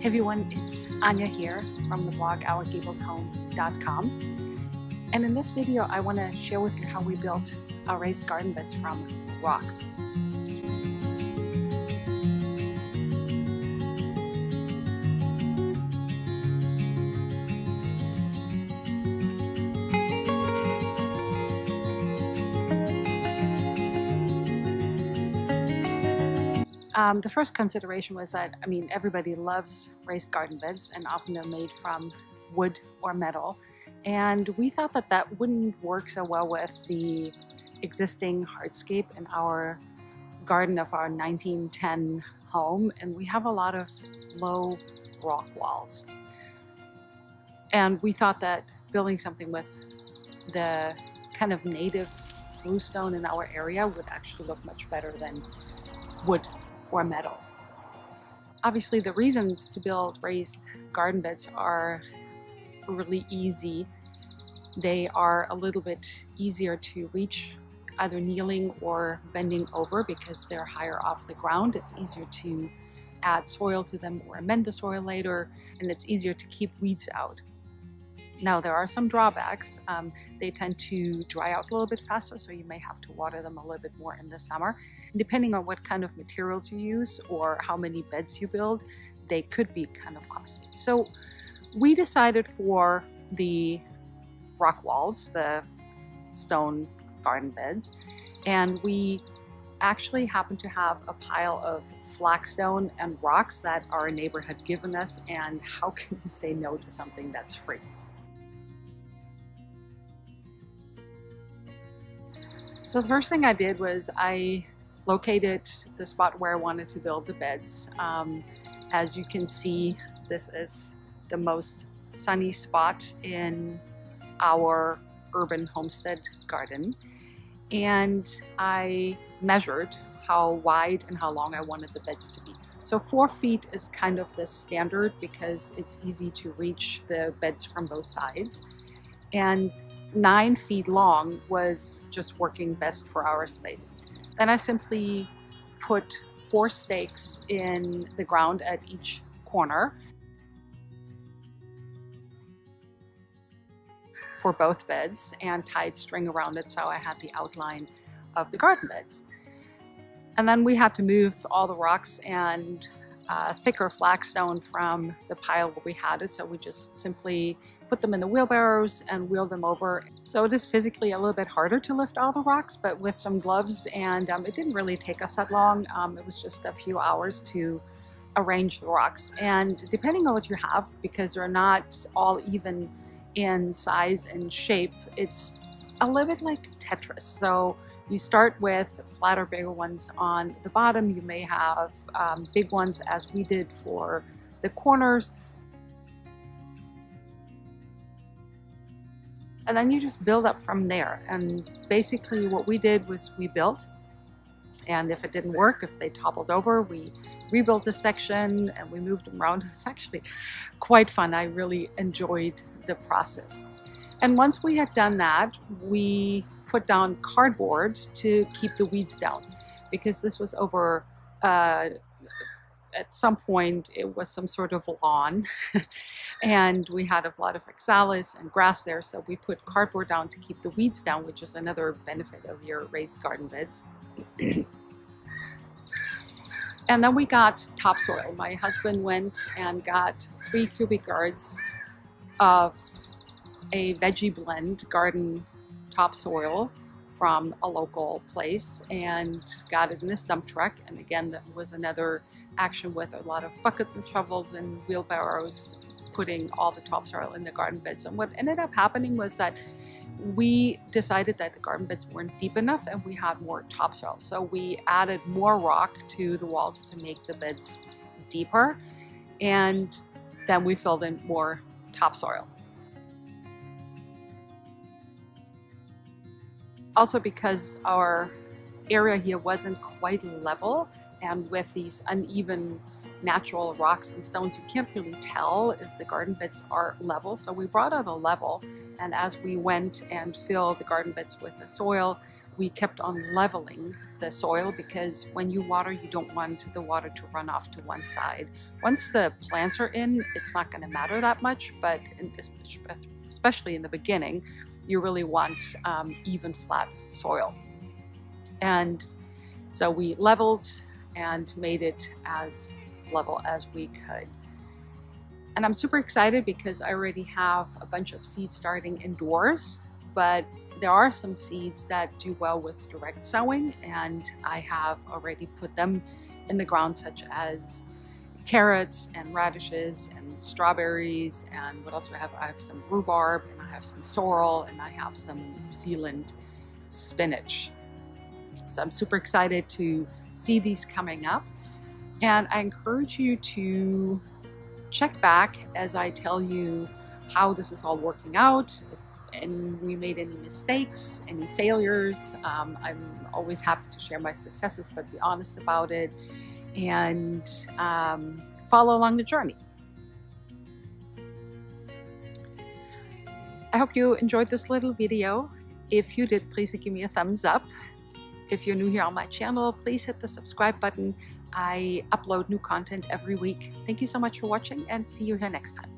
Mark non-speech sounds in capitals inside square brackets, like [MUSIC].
Hey everyone, it's Anya here from the blog ourgabledhome.com. And in this video, I want to share with you how we built our raised garden beds from rocks. Um, the first consideration was that, I mean, everybody loves raised garden beds and often they're made from wood or metal. And we thought that that wouldn't work so well with the existing hardscape in our garden of our 1910 home. And we have a lot of low rock walls. And we thought that building something with the kind of native bluestone in our area would actually look much better than wood or metal. Obviously, the reasons to build raised garden beds are really easy. They are a little bit easier to reach either kneeling or bending over because they're higher off the ground. It's easier to add soil to them or amend the soil later, and it's easier to keep weeds out. Now, there are some drawbacks. Um, they tend to dry out a little bit faster, so you may have to water them a little bit more in the summer. And depending on what kind of materials you use or how many beds you build, they could be kind of costly. So we decided for the rock walls, the stone garden beds, and we actually happen to have a pile of flagstone and rocks that our neighbor had given us and how can you say no to something that's free? So the first thing I did was I located the spot where I wanted to build the beds. Um, as you can see, this is the most sunny spot in our urban homestead garden. And I measured how wide and how long I wanted the beds to be. So four feet is kind of the standard because it's easy to reach the beds from both sides. And nine feet long was just working best for our space. Then I simply put four stakes in the ground at each corner for both beds and tied string around it so I had the outline of the garden beds. And then we had to move all the rocks and uh, thicker flagstone from the pile where we had it. So we just simply put them in the wheelbarrows and wheel them over. So it is physically a little bit harder to lift all the rocks, but with some gloves and um, it didn't really take us that long. Um, it was just a few hours to arrange the rocks. And depending on what you have, because they're not all even in size and shape, it's a little bit like Tetris. So you start with flatter, bigger ones on the bottom. You may have um, big ones as we did for the corners. and then you just build up from there. And basically what we did was we built, and if it didn't work, if they toppled over, we rebuilt the section and we moved them around. [LAUGHS] It's actually quite fun. I really enjoyed the process. And once we had done that, we put down cardboard to keep the weeds down because this was over uh, at some point it was some sort of lawn [LAUGHS] and we had a lot of oxalis and grass there so we put cardboard down to keep the weeds down which is another benefit of your raised garden beds. [CLEARS THROAT] And then we got topsoil. My husband went and got three cubic yards of a veggie blend garden topsoil from a local place and got it in this dump truck. And again, that was another action with a lot of buckets and shovels and wheelbarrows putting all the topsoil in the garden beds. And what ended up happening was that we decided that the garden beds weren't deep enough and we had more topsoil. So we added more rock to the walls to make the beds deeper. And then we filled in more topsoil. Also because our area here wasn't quite level and with these uneven natural rocks and stones, you can't really tell if the garden beds are level. So we brought out a level and as we went and filled the garden beds with the soil, we kept on leveling the soil because when you water, you don't want the water to run off to one side. Once the plants are in, it's not going to matter that much, but in, especially in the beginning, you really want um, even flat soil. And so we leveled and made it as level as we could. And I'm super excited because I already have a bunch of seeds starting indoors, but there are some seeds that do well with direct sowing and I have already put them in the ground such as carrots and radishes and strawberries and what else do I have? I have some rhubarb and I have some sorrel and I have some New Zealand spinach. So I'm super excited to see these coming up and I encourage you to check back as I tell you how this is all working out, and we made any mistakes, any failures. Um, I'm always happy to share my successes, but be honest about it and um, follow along the journey. I hope you enjoyed this little video. If you did, please give me a thumbs up. If you're new here on my channel, please hit the subscribe button. I upload new content every week. Thank you so much for watching and see you here next time.